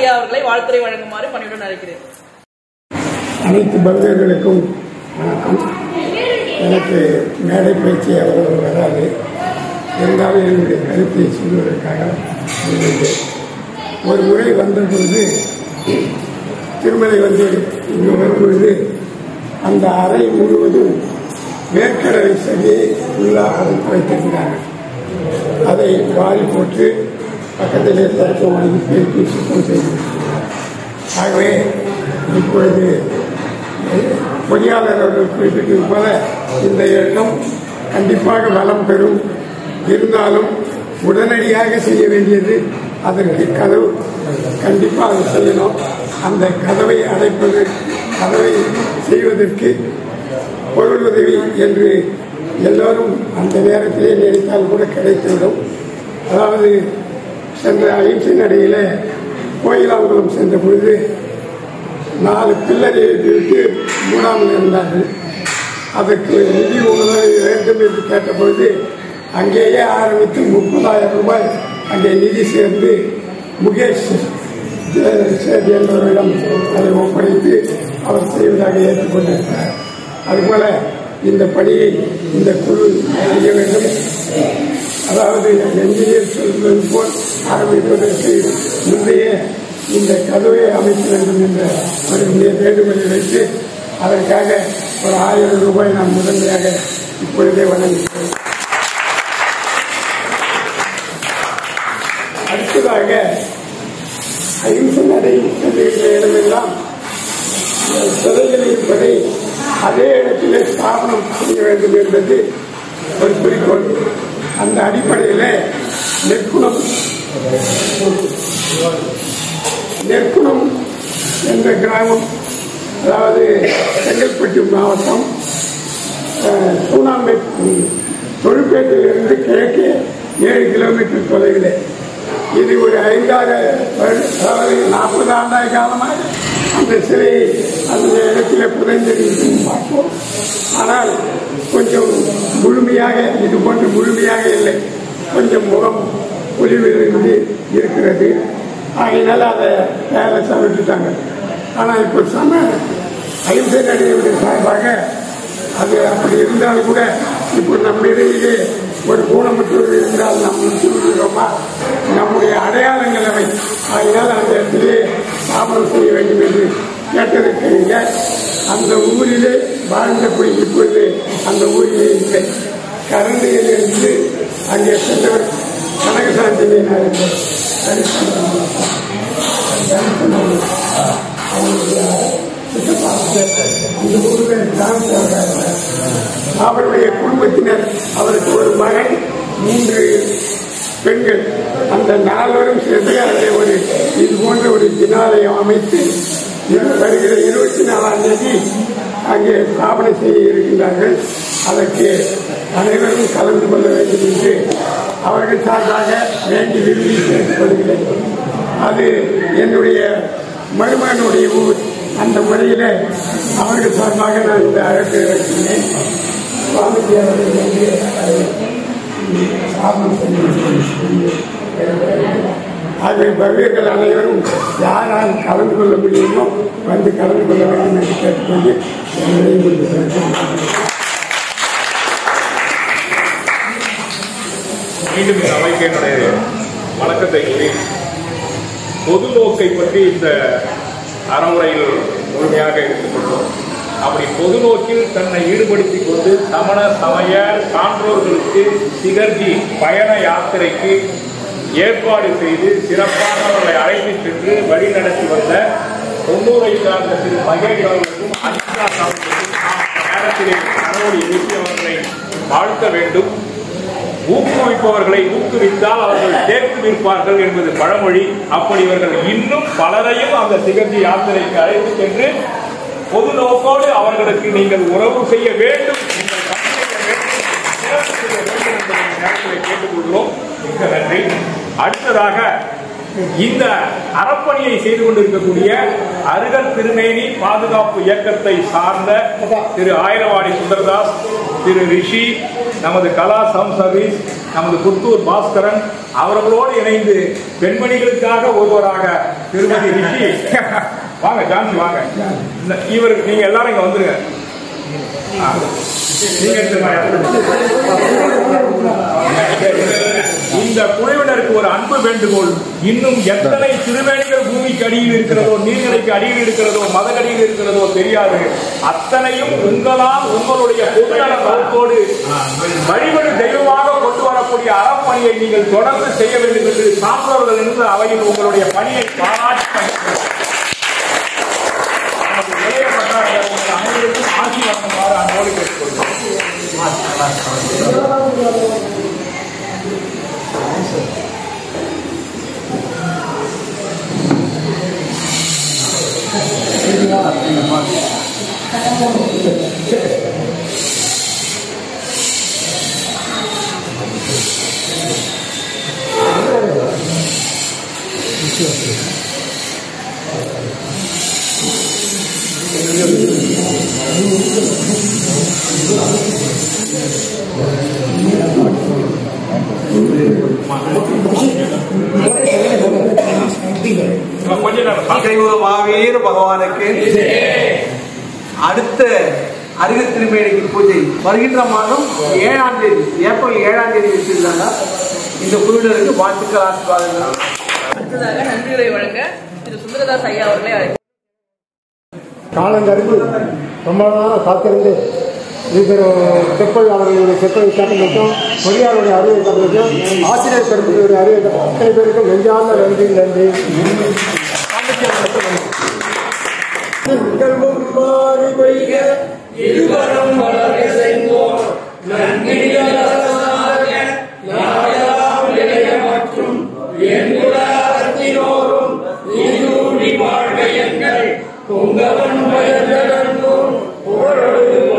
ஐயா அவர்களை வாழ்த்துறை வழங்குமாறு பணியுடன் அழைக்கிறேன். அனைத்து பக்தர்களுக்கும் வணக்கம். எனக்கு மேடை பயிற்சி அவ்வளவு வராது. இருந்தாலும் என்னுடைய கருத்தை சொல்வதற்காக ஒரு முறை வந்த பொழுது திருமலை வந்து இங்கு வரும்பொழுது அந்த அறை முழுவதும் வேர்க்கடலை சகியை ஃபுல்லாக வைத்திருந்தாங்க அதை வாரி போட்டு பக்கத்திலே தடுக்க வாங்கி சுத்தம் செய்து ஆகவே இப்பொழுது பொறியாளர் அவர்கள் குறிப்பிட்டது போல இந்த எண்ணம் கண்டிப்பாக வளம் பெறும். இருந்தாலும் உடனடியாக செய்ய வேண்டியது அதற்கு கதவு. கண்டிப்பாக செய்யணும். அந்த கதவை அடைப்பது கதவை செய்வதற்கு பொருள் உதவி என்று எல்லோரும் அந்த நேரத்திலே நினைத்தால் கூட கிடைத்துவிடும். அதாவது சென்ற அகிம்சை நடையில் கோயிலாங்குளம் சென்ற பொழுது நாலு பில்லரை விட்டு மூடாமல் இருந்தார்கள். அதற்கு நிதி உதவி வேண்டும் என்று கேட்டபொழுது அங்கேயே ஆரம்பித்து முப்பதாயிரம் ரூபாய் அங்கே நிதி சேர்ந்து முகேஷ் ஜே- என்பவரிடம் அதை ஒப்படைத்து அவர் செய்வதாக ஏற்றுக்கொண்டிருக்கிறார். அதுபோல இந்த பணியை இந்த குழு செய்ய வேண்டும். அதாவது என்ஜினியர் சொல்வது போல் ஆரம்பிப்பதற்கு முந்தைய இந்த கதவை அமைக்க வேண்டும் என்ற ஒரு வேண்டுகோளை வைத்து அதற்காக ஒரு ஆயிரம் ரூபாய் நான் முதன்மையாக இப்பொழுதே வழங்குகிறேன் அடுத்ததாக அகிம்சை நடை செல்லுகின்ற இடமெல்லாம் சிலைகள் இருப்பதை அதே இடத்திலே ஸ்தாபனம் செய்ய வேண்டும் என்பது ஒரு குறிக்கோள். அந்த அடிப்படையில் நெற்குணம். நெற்குணம் என்ற கிராமம் அதாவது செங்கல்பட்டு மாவட்டம் அஹ், தொழிற்பேட்டையிலிருந்து கிழக்கே ஏழு கிலோமீட்டர் தொலைவில். இது ஒரு ஐந்தாறு அதாவது நாற்பது ஆண்டாய காலமாக அந்த சிலை அந்த இடத்திலே புதைந்திருக்கும் பார்ப்போம் ஆனால் கொஞ்சம் முழுமையாக இது போன்று முழுமையாக இல்லை. கொஞ்சம் முகம் ஒளிவிலிருந்து இருக்கிறது. ஆகையினால அதை வேலை விட்டுட்டாங்க. ஆனால் இப்போ சம அகிம்சை நடிகருடைய சார்பாக அது அப்படி இருந்தாலும் கூட இப்போ நம்ம இடையிலே ஒரு ஊனமுற்றோர் இருந்தால் நாம் விட்டுவிடுகிறோமா நம்முடைய அடையாளங்கள் அவை. அதனால் அந்த இடத்திலே ஸ்தாபனம் செய்ய வேண்டும் என்று கேட்டிருக்கிறீங்க அந்த ஊரிலே வாழ்ந்தபடி இப்பொழுது அந்த ஊரிலே இல்லை. கரண்டியிலிருந்து அங்கே சென்றவர் கனகசாந்தியை நான் ஊரில் அவருடைய குடும்பத்தினர் அவருக்கு ஒரு மகன் மூன்று பெண்கள் அந்த நால்வரும் சேர்ந்து அதை ஒரு இது போன்ற ஒரு தினாலயம் அமைத்து வருகிற இருபத்தி நாலாம் தேதி அங்கே ஸ்தாபனை செய்ய இருக்கின்றார்கள். அதற்கு அனைவரும் கலந்து கொள்ள வேண்டும் என்று அவர்கள் சார்பாக வேண்டி விரும்பி கேட்டுக்கொள்கிறேன். அது என்னுடைய மருமகனுடைய ஊர். அந்த முறையில் அவர்கள் சார்பாக நான் இந்த அழைப்பு வைக்கிறேன் சுவாமிஜி அவர்கள் வந்து அதை சாதனம் ஆகவே பவ்யர்கள் அனைவரும் யாரால் கலந்து கொள்ள முடியுமோ வந்து கலந்து கொள்ள வேண்டும் என்று கேட்டுக்கொண்டு என்னை முடிக்கிறேன் மீண்டும் இந்த அவைக்கு என்னுடைய வணக்கத்தை கூறி பொது நோக்கை பற்றி இந்த அறமுறையில் முழுமையாக எடுத்துக்கொண்டோம் அப்படி பொது நோக்கில் தன்னை ஈடுபடுத்திக் கொண்டு சமண சமய சான்றோர்களுக்கு சிகர்ஜி பயண யாத்திரைக்கு ஏற்பாடு செய்து சிறப்பானவர்களை அழைத்து சென்று வழி நடத்தி வந்த தொண்ணூரை சார்ந்த திரு மகேஷ் அவர்களுக்கும் அனிதா அவர்களுக்கும் நேரத்திலே கனவோடு எழுப்பி அவர்களை வாழ்த்த வேண்டும். ஊக்குவிப்பவர்களை ஊக்குவித்தால் அவர்கள் சேர்த்து நிற்பார்கள் என்பது பழமொழி. அப்படி இவர்கள் இன்னும் பலரையும் அந்த சிகர்ஜி யாத்திரைக்கு அழைத்து சென்று பொது நோக்கோடு அவர்களுக்கு நீங்கள் உறவு செய்ய வேண்டும். நீங்கள் கேட்டுக்கொள்கிறோம். மிக்க நன்றி. அடுத்ததாக இந்த அறப்பணியை செய்து கொண்டிருக்கக்கூடிய அருகல் திருமேனி பாதுகாப்பு இயக்கத்தை சார்ந்த திரு ஆயிரவாடி சுந்தரதாஸ் திரு ரிஷி நமது கலா சம் சர்வீஸ் நமது புத்தூர் பாஸ்கரன் அவர்களோடு இணைந்து பெண்மணிகளுக்காக ஒருவராக திருமதி ரிஷி. வாங்க ஜான்சி வாங்க. இந்த இவர் நீங்க எல்லாரும் இங்க வந்துருங்க. இந்த குழுவினருக்கு ஒரு அன்பு வேண்டுகோள். இன்னும் எத்தனை திருவேணிகள் பூமிக்கு அடியில் இருக்கிறதோ நீர்நிலைக்கு அடியில் இருக்கிறதோ மதகடியில் இருக்கிறதோ தெரியாது. அத்தனையும் உங்களால் உங்களுடைய பொதுநல நோக்கோடு வழிபடு தெய்வமாக கொண்டு வரக்கூடிய அறப்பணியை நீங்கள் தொடர்ந்து செய்ய வேண்டும் என்று சான்றோர்கள் என்று அவையில் உங்களுடைய பணியை பாராட்டி கேட்டுக்கொள்கிறோம் இன்னும் கொஞ்ச நேரம் தான். இசைகுரு மாவீர பகவானுக்கு அடுத்த அருக திருமேனிக்கு பூஜை. வருகின்ற மாதம் ஏழாம் தேதி ஏப்ரல் ஏழாம் தேதி வச்சிருந்தாங்க. இந்த குழுவினருக்கு வாழ்த்துக்கள் ஆசீர்வாதங்கள். அடுத்ததாக நன்றியுரை வழங்க திரு சுந்தரதாஸ் ஐயா அவர்களை காலங்கருது ரொம்ப நாளாக காத்திருந்து திரு செப்பல் அவர்களுடைய செப்பொழி கேட்டமைக்கும் பொறியாளருடைய அறிவை கேட்டமைக்கும் ஆசிரியர் பெருமக்களுடைய அறிவை அத்தனை பேருக்கும் நெஞ்சார்ந்த நன்றி நன்றி. Yeah.